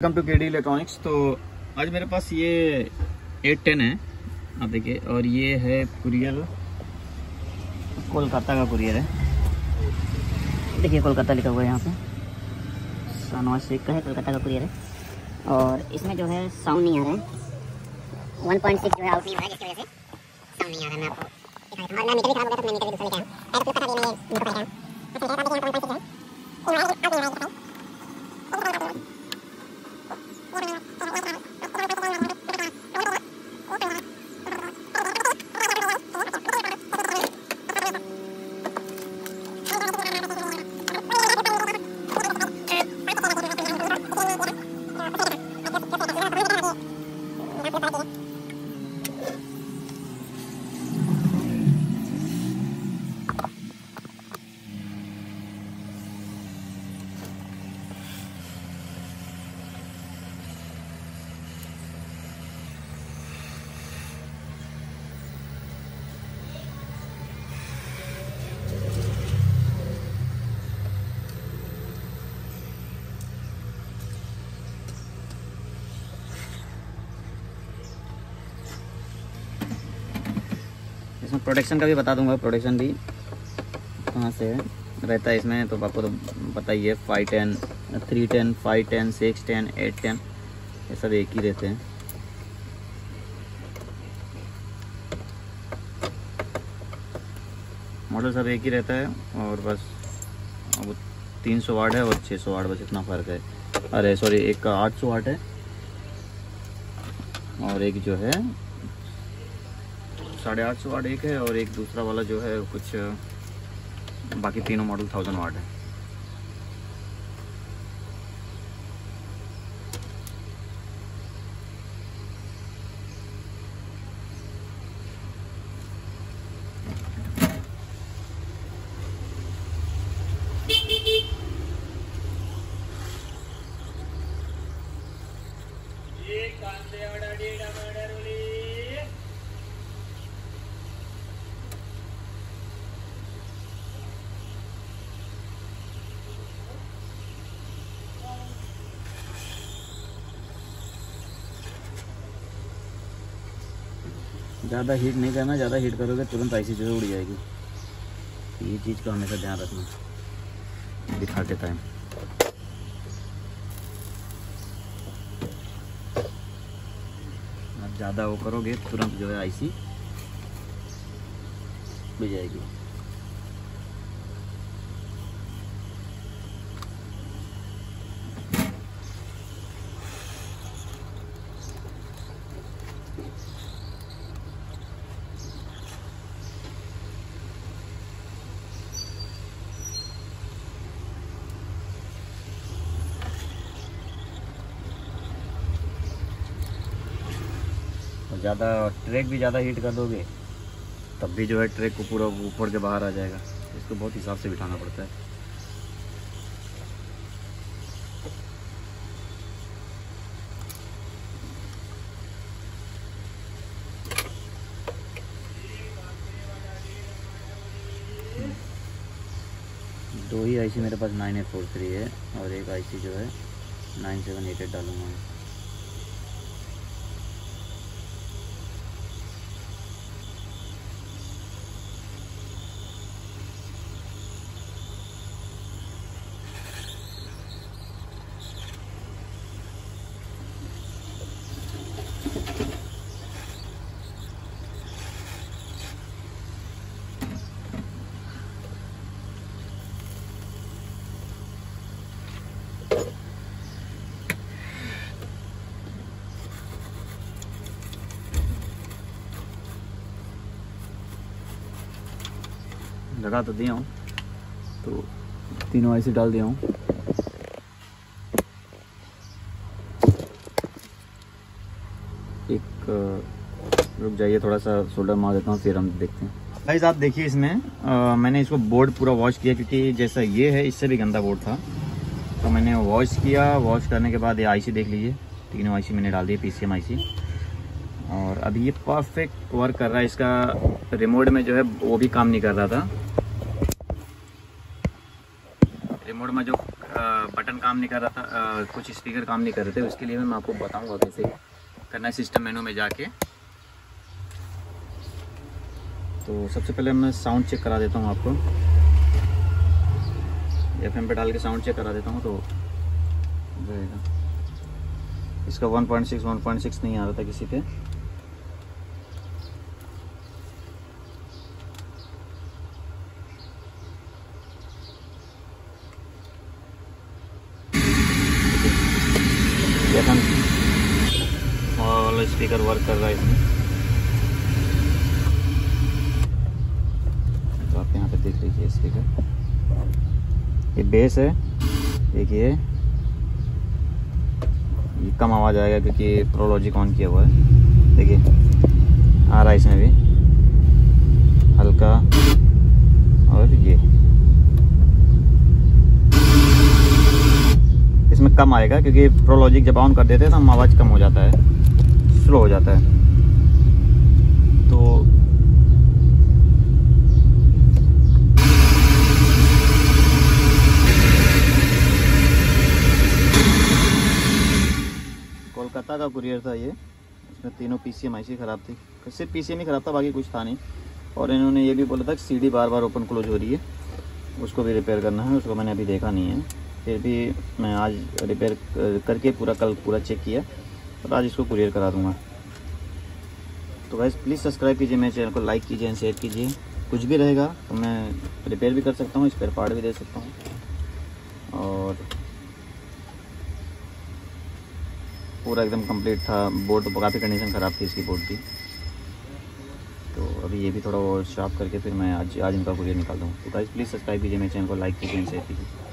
Welcome to K D electronics तो आज मेरे पास ये एट टेन है। आप देखिए, और ये है कुरियर कोलकाता का कुरियर है। देखिए, कोलकाता लिखा हुआ है यहाँ पे। सोनवा स्वीट का है, कोलकाता का कुरियर है। और इसमें जो है साउंड नहीं आ रहा है। वन पॉइंट सिक्स जो है आउट नहीं हो रहा है, जिसकी वजह से साउंड नहीं आ रहा है। मैं आपको इसमें प्रोटेक्शन का भी बता दूँगा प्रोटेक्शन भी। कहाँ से है? रहता है इसमें तो आपको तो है five ten three ten five ten six ten eight ten ये सब एक ही रहते हैं। मॉडल सब एक ही रहता है, और बस वो तीन सौ वाट है और छः सौ वाट बस इतना फ़र्क है। अरे सॉरी एक का आठ सौ वाट है, और एक जो है साढ़े आठ सौ वाट एक है और एक दूसरा वाला जो है कुछ, बाकी तीनों मॉडल थाउज़ेंड वाट है। ज़्यादा हीट नहीं करना ज़्यादा हीट करोगे तुरंत ऐसी चीज़ें उड़ जाएगी। ये चीज़ का हमेशा ध्यान रखना। दिखाते टाइम आप ज़्यादा वो करोगे तुरंत जो है आईसी सी जाएगी और ज़्यादा ट्रैक भी ज़्यादा हीट कर दोगे, तब भी जो है ट्रैक को पूरा ऊपर के बाहर आ जाएगा। इसको बहुत हिसाब से बिठाना पड़ता है। दो ही आईसी मेरे पास नाइन एट फोर थ्री है और एक आईसी जो है नाइन सेवन एट एट डालूँगा। लगा तो दिया हूँ। तो तीनों ऐसे डाल दिया हूँ। एक रुक जाइए थोड़ा सा सोल्डर मार देता हूँ फिर हम देखते हैं। गाइस आप देखिए इसमें अ, मैंने इसको बोर्ड पूरा वॉश किया क्योंकि जैसा ये है इससे भी गंदा बोर्ड था। तो मैंने वॉश किया वॉश करने के बाद ये आईसी देख लीजिए। तीनों आईसी मैंने डाल दिए पीसीएम आईसी और अभी ये परफेक्ट वर्क कर रहा है इसका रिमोट में जो है वो भी काम नहीं कर रहा था। रिमोट में जो बटन काम नहीं कर रहा था कुछ स्पीकर काम नहीं कर रहे थे, उसके लिए मैं आपको बताऊँगा कैसे करना है सिस्टम मेनू में जाके। तो सबसे पहले मैं साउंड चेक करा देता हूँ आपको। एफएम पे डाल के साउंड चेक करा देता हूँ तो रहेगा इसका 1.6 1.6 नहीं आ रहा था किसी पे। और स्पीकर वर्क कर रहा है इसमें। तो आप यहाँ पे देख लीजिए स्पीकर ये बेस है देखिए ये। कम आवाज़ आएगा क्योंकि प्रोलॉजिक ऑन किया हुआ है। देखिए, आ रहा है इसमें भी हल्का और ये इसमें कम आएगा, क्योंकि प्रोलॉजिक जब ऑन कर देते हैं तो हम आवाज़ कम हो जाता है स्लो हो जाता है। तो कोलकाता का कुरियर था ये। इसमें तीनों पी सी एम ऐसी ख़राब थी। सिर्फ़ पी सी नहीं ख़राब था, बाकी कुछ था नहीं। और इन्होंने ये भी बोला था कि सीडी बार बार ओपन क्लोज हो रही है। उसको भी रिपेयर करना है, उसको मैंने अभी देखा नहीं है। फिर भी मैं आज रिपेयर करके पूरा कल पूरा चेक किया और आज इसको कुरियर करा दूँगा। तो वैस प्लीज़ सब्सक्राइब कीजिए मेरे चैनल को लाइक कीजिए एंड शेयर कीजिए। कुछ भी रहेगा तो मैं रिपेयर भी कर सकता हूँ स्पेयर पार्ट भी दे सकता हूँ। और पूरा एकदम कंप्लीट था। बोर्ड तो काफ़ी कंडीशन ख़राब थी इसकी बोर्ड की। तो अभी ये भी थोड़ा और शार्प करके फिर मैं आज आज इनका कुरियर निकाल दूँ तो गाइस प्लीज़ सब्सक्राइब कीजिए मेरे चैनल को लाइक कीजिए एंड शेयर कीजिए।